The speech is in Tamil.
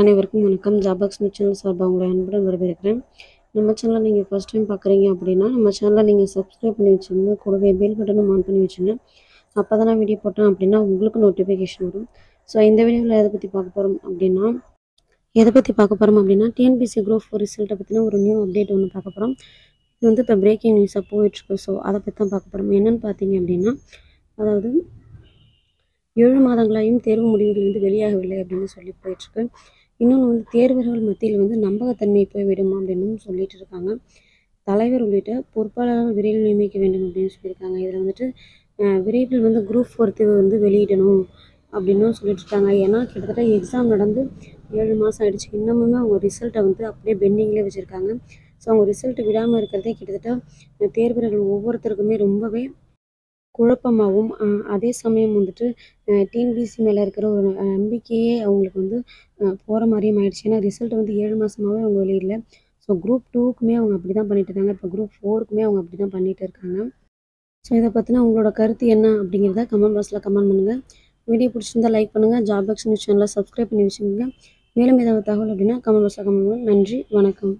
அனைவருக்கும் வணக்கம். ஜாபாக்ஸ் சேனல் சார்பாக உங்களை அன்புடன் வரவேற்கிறேன். நம்ம சேனலை நீங்கள் ஃபஸ்ட் டைம் பார்க்குறீங்க அப்படின்னா நம்ம சேனலை நீங்கள் சப்ஸ்கிரைப் பண்ணி வச்சுருங்க. கூடவே பெல் பட்டனும் ஆன் பண்ணி வச்சுங்க அப்போ தான் நான் வீடியோ போட்டேன் அப்படின்னா உங்களுக்கு நோட்டிஃபிகேஷன் வரும். ஸோ இந்த வீடியோவில் எதை பற்றி பார்க்க போகிறோம் அப்படின்னா எதை பற்றி பார்க்க போகிறோம் அப்படின்னா டிஎன்பிசி குரூப் ஃபோர் ரிசல்ட்டை பற்றின ஒரு நியூ அப்டேட் ஒன்று பார்க்க போகிறோம் இது வந்து இப்போ பிரேக்கிங் நியூஸாக போயிட்டுருக்கு. ஸோ அதை பற்றி தான் பார்க்க போகிறோம் என்னென்னு பார்த்தீங்க அப்படின்னா அதாவது ஏழு மாதங்களாயும் தேர்வு முடிவுகள் வந்து வெளியாகவில்லை அப்படின்னு சொல்லி போயிட்டுருக்கு. இன்னொன்று வந்து தேர்வர்கள் மத்தியில் வந்து நம்பகத்தன்மை போய்விடும் அப்படின்னு சொல்லிட்டு இருக்காங்க. தலைவர் உள்ளிட்ட பொறுப்பாளர்கள் விரைவில் நியமிக்க வேண்டும் அப்படின்னு சொல்லியிருக்காங்க. இதில் வந்துட்டு விரைவில் வந்து குரூப் ஃபோர் தேர்வு வந்து வெளியிடணும் அப்படின்னும் சொல்லிட்டு இருக்காங்க. ஏன்னா கிட்டத்தட்ட எக்ஸாம் நடந்து ஏழு மாதம் ஆகிடுச்சு இன்னமுமே அவங்க ரிசல்ட்டை வந்து அப்படியே பெண்டிங்லேயே வச்சுருக்காங்க. ஸோ அவங்க ரிசல்ட் விடாமல் இருக்கிறதே கிட்டத்தட்ட தேர்வர்கள் ஒவ்வொருத்தருக்குமே ரொம்பவே குழப்பமாகவும் அதே சமயம் வந்துட்டு டிஎன்பிஎஸ்சி மேலே இருக்கிற ஒரு நம்பிக்கையே அவங்களுக்கு வந்து போகிற மாதிரியும் ஆயிடுச்சு. ஏன்னா ரிசல்ட் வந்து ஏழு மாதமாகவே அவங்க வெளியிடல ஸோ குரூப் டூக்குமே அவங்க அப்படி தான் பண்ணிட்டு இருக்காங்க இப்போ குரூப் ஃபோருக்குமே அவங்க அப்படி தான் பண்ணிட்டு இருக்காங்க. ஸோ இதை பற்றின உங்களோட கருத்து என்ன அப்படிங்கிறத கமெண்ட் பாக்ஸில் கமெண்ட் பண்ணுங்கள் வீடியோ பிடிச்சிருந்தா லைக் பண்ணுங்கள் ஜாப் எக்ஸ் நியூஸ் சேனலை சப்ஸ்கிரைப் பண்ணி வச்சுக்கோங்க. மேலும் ஏதாவது தகவல் அப்படின்னா கமெண்ட் பாக்ஸில் கமெண்ட் பண்ணுங்கள் நன்றி. வணக்கம்.